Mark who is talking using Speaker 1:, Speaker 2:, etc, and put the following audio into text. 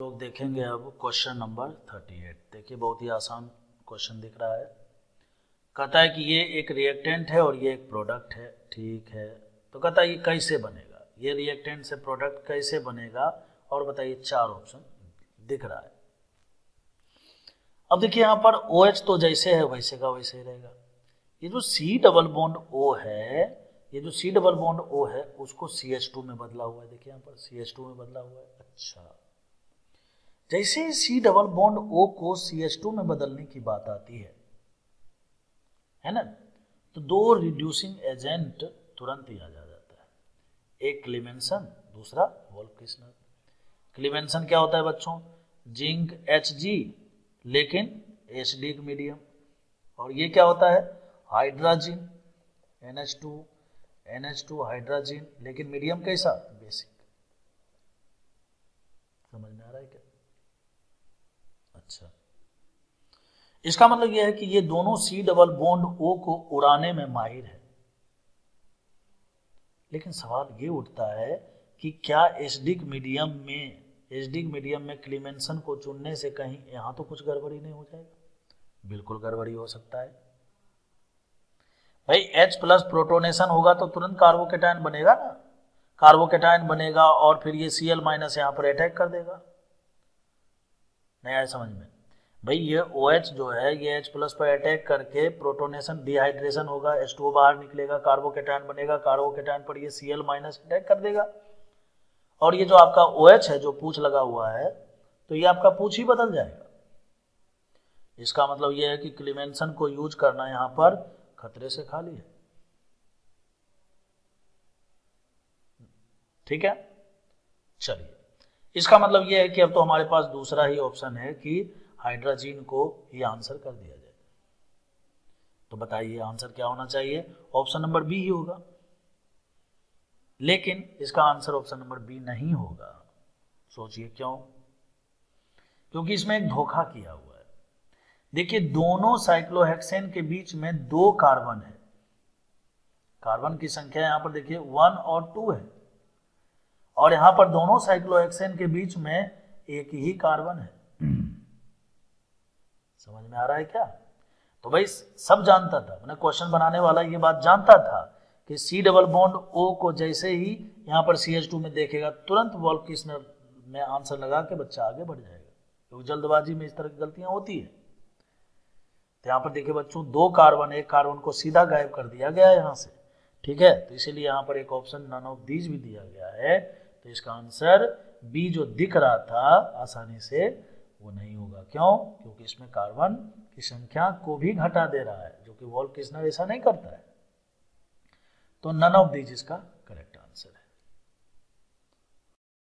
Speaker 1: लोग देखेंगे अब क्वेश्चन नंबर थर्टी एट देखिए, बहुत ही आसान क्वेश्चन दिख रहा है। कहता है कि ये एक रिएक्टेंट है और ये एक प्रोडक्ट है। ठीक है। तो कहता है, ये कैसे बनेगा? ये रिएक्टेंट से प्रोडक्ट कैसे बनेगा? और बताइए, चार ऑप्शन दिख रहा है। अब देखिए, यहाँ पर ओ OH तो जैसे है, वैसे का वैसे ही रहेगा। ये जो सी डबल बॉन्ड ओ है, ये जो सी डबल बॉन्ड ओ है, उसको सी एच टू में बदला हुआ है। देखिए, यहाँ पर सी एच टू में बदला हुआ है। अच्छा। जैसे सी डबल बॉन्ड ओ को सी एच टू में बदलने की बात आती है है ना? तो दो रिड्यूसिंग एजेंट तुरंत ही आ जाता है। एक क्लिमेंसन दूसरा वोल्किस्नर क्लिमेंसन क्या होता है बच्चों? जिंक एच जी लेकिन एच डी मीडियम और ये क्या होता है? Hydrazine N H two N H two hydrazine लेकिन मीडियम कैसा? बेसिक समझ में आ रहा है क्या अच्छा। इसका मतलब यह है कि ये दोनों सी डबल बॉन्ड ओ को उड़ाने में माहिर है। लेकिन सवाल ये उठता है कि क्या एसडिक मीडियम में, एसडिक मीडियम में क्लीमेंसन को चुनने से कहीं यहाँ तो कुछ गड़बड़ी नहीं हो जाएगा? बिल्कुल गड़बड़ी हो सकता है। भाई, H प्लस प्रोटोनेशन होगा तो तुरंत कार्बोकेटाइन बनेगा ना? कार्बोकेटाइन बनेगा और फिर ये Cl माइनस यहाँ पर अटैक कर देगा। नहीं आया समझ में। भाई ये ओ OH जो है, ये H प्लस पर अटैक करके प्रोटोनेशन डिहाइड्रेशन होगा H2O बाहर निकलेगा कार्बोकेटाइन बनेगा कार्बोकेटाइन पर ये Cl माइनस अटैक कर देगा। और ये जो आपका ओ OH है, जो पूछ लगा हुआ है तो ये आपका पूछ ही बदल जाएगा। इसका मतलब ये है कि क्लिमेंसन को यूज़ करना यहाँ पर खतरे से खाली है। ठीक है? चलिए। इसका मतलब यह है कि अब तो हमारे पास दूसरा ही ऑप्शन है कि हाइड्रोजीन को ही आंसर कर दिया जाए। तो बताइए आंसर क्या होना चाहिए? ऑप्शन नंबर बी ही होगा। लेकिन इसका आंसर ऑप्शन नंबर बी नहीं होगा। सोचिए क्यों? क्योंकि इसमें एक धोखा किया हुआ है। देखिए, दोनों साइक्लोहेक्सेन के बीच में दो कार्बन है। कार्बन की संख्या यहाँ पर देखिए वन और टू है। और यहाँ पर दोनों साइक्लोहेक्सेन के बीच में एक ही कार्बन है। समझ में आ रहा है क्या? तो भाई सब जानता था। मैंने क्वेश्चन बनाने वाला ये बात जानता था कि सी डबल बॉन्ड ओ को जैसे ही यहाँ पर सी एच टू में देखेगा तुरंत वॉल्किस्नर में आंसर लगा के बच्चा आगे बढ़ जाएगा। क्योंकि जल्दबाजी में इस तरह की गलतियाँ होती है। तो यहाँ पर देखिए बच्चों दो कार्बन एक कार्बन को सीधा गायब कर दिया गया है यहाँ से। ठीक है? तो इसीलिए यहाँ पर एक ऑप्शन नन ऑफ़ दीज भी दिया गया है। तो इसका आंसर बी जो दिख रहा था आसानी से वो नहीं होगा। क्यों? क्योंकि इसमें कार्बन की संख्या को भी घटा दे रहा है, जो कि वॉल्व किसनर ऐसा नहीं करता है। तो नन ऑफ़ दीज इसका